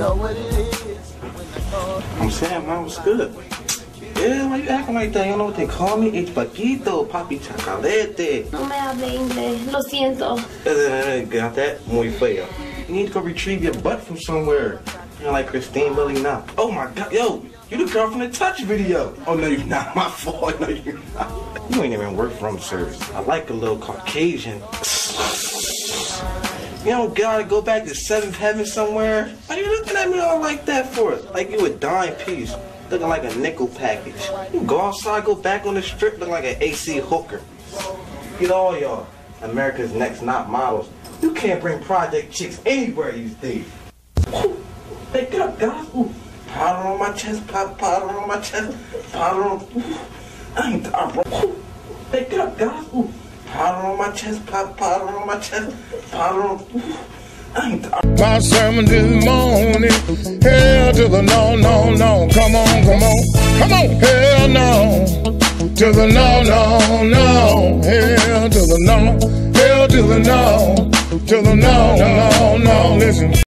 I'm saying, man, what's good? Yeah, why you acting like that? You know what they call me? H paquito, papi chocolate. No me hable inglés, lo siento. Uh, got that? Muy feo. You need to go retrieve your butt from somewhere. You're like Christine Millie now. Oh my god, yo, you the girl from the touch video. Oh no, you're not. My fault. No, you're not. You ain't even work from service. I like a little Caucasian. You don't gotta go back to seventh heaven somewhere. Why you looking at me all like that for? Like you a dime piece. Looking like a nickel package. You go outside, go back on the strip, looking like an AC hooker. Get all y'all. America's Next Not models. You can't bring project chicks anywhere these days. Whew. Hey, get up, guys. Powder on my chest, powder on my chest, powder on. Ooh. I ain't. I, whew. Hey, up, guys. Ooh. My My sermon this morning, hell to the no, no, no. Come on, come on, come on. Hell no, to the no, no, no. Hell to the no, hell to the no, to the no, no, no. Listen.